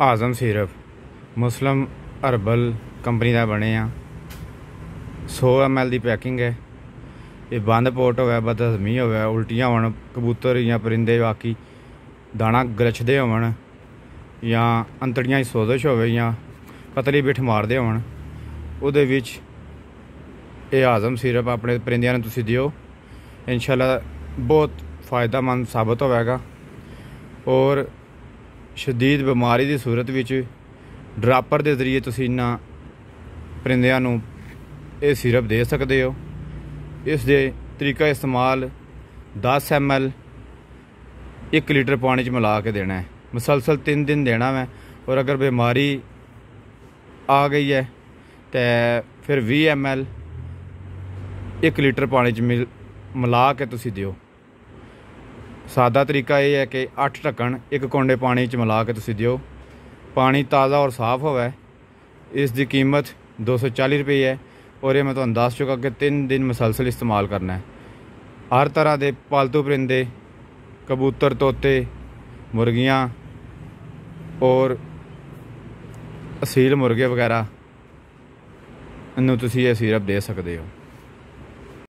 ਆਜ਼ਮ ਸਿਰਫ ਮੁਸਲਮ herbal company ਦਾ ਬਣੇ ਆ। 100 ml ਦੀ ਪੈਕਿੰਗ ਹੈ। ਇਹ ਬੰਦ ਪੋਟ ਹੋਵੇ ਬਦਹਜ਼ਮੀ ਹੋਵੇ, ਉਲਟੀਆਂ ਹੋਣ, ਕਬੂਤਰ ਜਾਂ ਪਰਿੰਦੇ ਬਾਕੀ ਦਾਣਾ ਗਲਛਦੇ ਹੋਣ ਜਾਂ ਅੰਤੜੀਆਂ 'ਚ ਸੋਜ਼ਸ਼ ਹੋਵੇ ਜਾਂ ਪਤਲੀ ਬਿੱਠ ਮਾਰਦੇ ਹੋਣ ਉਹਦੇ ਵਿੱਚ ਇਹ ਆਜ਼ਮ ਸਿਰਪ ਆਪਣੇ ਪਰਿੰਦਿਆਂ ਨੂੰ ਤੁਸੀਂ ਦਿਓ। ਇਨਸ਼ਾਅੱਲਾ ਬਹੁਤ ਫਾਇਦਾਮੰਦ ਸਾਬਤ ਹੋਵੇਗਾ। ਔਰ ਸ਼ਦੀਦ ਬਿਮਾਰੀ ਦੀ ਸੂਰਤ ਵਿੱਚ ਡਰਾਪਰ ਦੇ ਜ਼ਰੀਏ ਤੁਸੀਂ ਇਹਨਾਂ ਪਰਿੰਦਿਆਂ ਨੂੰ ਇਹ ਸਿਰਪ ਦੇ ਸਕਦੇ ਹੋ। ਇਸ ਦੇ ਤਰੀਕਾ ਇਸਤੇਮਾਲ 10 ml 1 ਲੀਟਰ ਪਾਣੀ ਚ ਮਿਲਾ ਕੇ ਦੇਣਾ ਹੈ। ਮੁਸਲਸਲ 3 ਦਿਨ ਦੇਣਾ ਹੈ ਔਰ ਅਗਰ ਬਿਮਾਰੀ ਆ ਗਈ ਹੈ ਤੇ ਫਿਰ 20 ml 1 ਲੀਟਰ ਪਾਣੀ ਚ ਮਿਲ- ਮਿਲਾ ਕੇ ਤੁਸੀਂ ਦਿਓ। ਸਾਦਾ ਤਰੀਕਾ ਇਹ ਹੈ ਕਿ 8 ਢੱਕਣ, ਇੱਕ ਕੋਂਡੇ ਪਾਣੀ ਚ ਮਿਲਾ ਕੇ ਤੁਸੀਂ ਦਿਓ। ਪਾਣੀ ਤਾਜ਼ਾ ਔਰ ਸਾਫ਼ ਹੋਵੇ। ਇਸ ਦੀ ਕੀਮਤ 240 ਰੁਪਏ ਹੈ ਔਰ ਇਹ ਮੈਂ ਤੁਹਾਨੂੰ ਦੱਸ ਚੁੱਕਾ ਕਿ 3 ਦਿਨ ਮੁਸਲਸਲ ਇਸਤੇਮਾਲ ਕਰਨਾ ਹੈ। ਹਰ ਤਰ੍ਹਾਂ ਦੇ ਪਾਲਤੂ ਪਰਿੰਦੇ, ਕਬੂਤਰ, ਤੋਤੇ, ਮੁਰਗੀਆਂ ਔਰ ਅਸੀਲ ਮੁਰਗੇ ਵਗੈਰਾ ਨੂੰ ਤੁਸੀਂ ਇਹ ਸਿਰਪ ਦੇ ਸਕਦੇ ਹੋ।